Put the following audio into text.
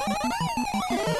ハハハハ!